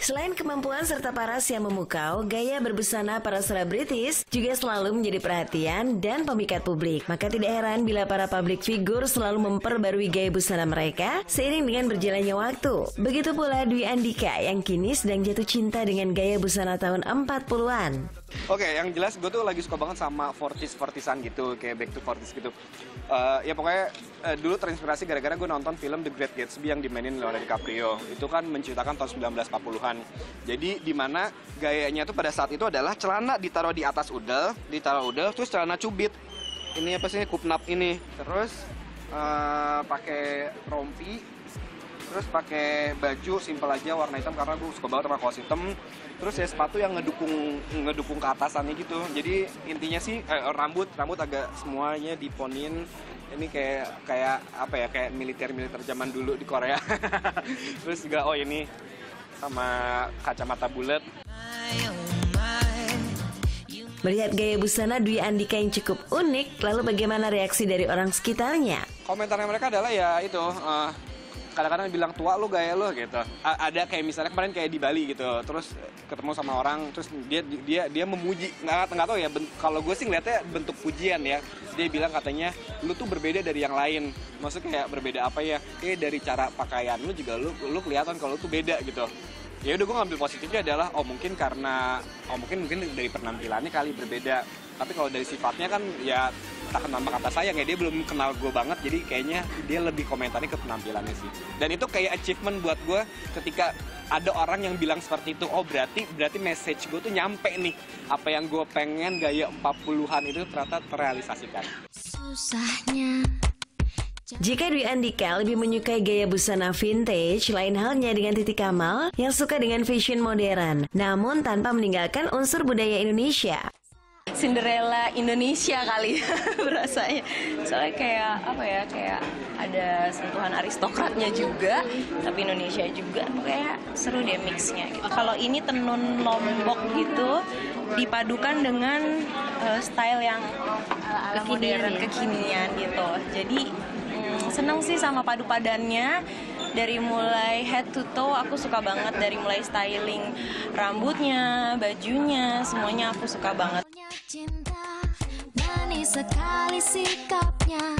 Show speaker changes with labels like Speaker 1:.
Speaker 1: Selain kemampuan serta paras yang memukau, gaya berbusana para selebritis juga selalu menjadi perhatian dan pemikat publik. Maka tidak heran bila para public figure selalu memperbarui gaya busana mereka seiring dengan berjalannya waktu. Begitu pula Dwi Andika yang kini sedang jatuh cinta dengan gaya busana tahun 40-an.
Speaker 2: Oke, yang jelas gue tuh lagi suka banget sama 40s 40 gitu, kayak back to 40s gitu. Uh, ya pokoknya uh, dulu terinspirasi gara-gara gue nonton film The Great Gatsby yang dimainin Leonardo DiCaprio. Itu kan menceritakan tahun 1940-an. Jadi di mana gayanya tuh pada saat itu adalah celana ditaruh di atas udel, ditaruh udel, terus celana cubit. Ini apa sih? Kupnap ini. Terus uh, pakai rompi, terus pakai baju simpel aja warna hitam karena gue suka banget sama kaos hitam terus ya sepatu yang ngedukung ngedukung ke atasannya gitu jadi intinya sih eh, rambut rambut agak semuanya diponin ini kayak kayak apa ya kayak militer militer zaman dulu di Korea terus juga oh ini sama kacamata bulat
Speaker 1: Melihat gaya busana Dwi Andika yang cukup unik, lalu bagaimana reaksi dari orang sekitarnya?
Speaker 2: Komentarnya mereka adalah ya itu, uh, kadang-kadang bilang tua lu gaya lu gitu. A ada kayak misalnya kemarin kayak di Bali gitu terus ketemu sama orang terus dia dia dia memuji. Nggak nggak tahu ya kalau gue sih ngeliatnya bentuk pujian ya. Dia bilang katanya lu tuh berbeda dari yang lain. Maksudnya kayak berbeda apa ya? Kayak dari cara pakaian lu juga lu lu kelihatan kalau tuh beda gitu. Ya udah gue ngambil positifnya adalah oh mungkin karena oh mungkin mungkin dari penampilannya kali berbeda. Tapi kalau dari sifatnya kan ya tak kenal maka kata sayang ya dia belum kenal gue banget jadi kayaknya dia lebih komentarnya ke penampilannya sih. Dan itu kayak achievement buat gue ketika ada orang yang bilang seperti itu oh berarti berarti message gue tuh nyampe nih. Apa yang gue pengen gaya 40-an itu ternyata terrealisasikan. Susahnya.
Speaker 1: Jika Dwi Andika lebih menyukai gaya busana vintage, lain halnya dengan Titi Kamal yang suka dengan fashion modern, namun tanpa meninggalkan unsur budaya Indonesia.
Speaker 3: Cinderella Indonesia kali ya rasanya. Soalnya kayak apa ya kayak ada sentuhan aristokratnya juga tapi Indonesia juga. Kayak seru deh mixnya gitu. kalau ini tenun lombok gitu dipadukan dengan uh, style yang ala modern kekinian gitu. Jadi hmm, seneng sih sama padu padannya dari mulai head to toe aku suka banget. Dari mulai styling rambutnya bajunya semuanya aku suka banget cinta. Manis sekali sikapnya